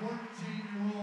14-year-old